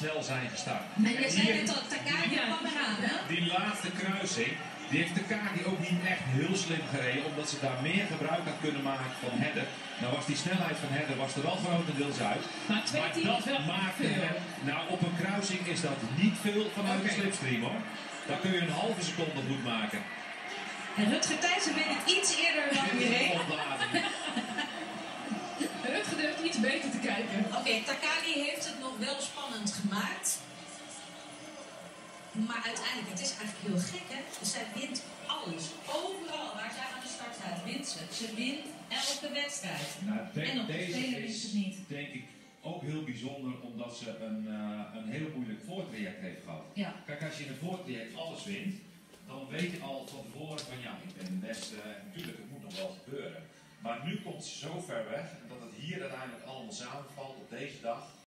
snel zijn gestart. Maar je zei hier- net al, Takagi kwam eraan, hè? Die laatste kruising, die heeft Takagi ook niet echt heel slim gereden, omdat ze daar meer gebruik had kunnen maken van Hedder. Nou was die snelheid van Hedder was er wel grotendeels uit. Maar Maar dat maakte hem, nou op een kruising is dat niet veel vanuit de Oké. slipstream hoor. Dan kun je een halve seconde goed maken. En Rutger Thijssen weet het iets eerder dan iedereen. Rutger durft iets beter te kijken. Oké, Takagi heeft het nog wel spannend gemaakt. Maar uiteindelijk, het is eigenlijk heel gek, hè? Zij wint alles. Overal waar zij aan de start staat, wint ze. Ze wint elke wedstrijd. Nou, En op de deze Spelen is het niet. denk ik ook heel bijzonder omdat ze een, eh, een heel moeilijk voortraject heeft gehad. Ja. Kijk, als je in een voortraject alles wint, dan weet je al van tevoren van ja, ik ben de beste. Natuurlijk, het moet nog wel gebeuren. Maar nu komt ze zo ver weg en dat het hier uiteindelijk allemaal samenvalt op deze dag.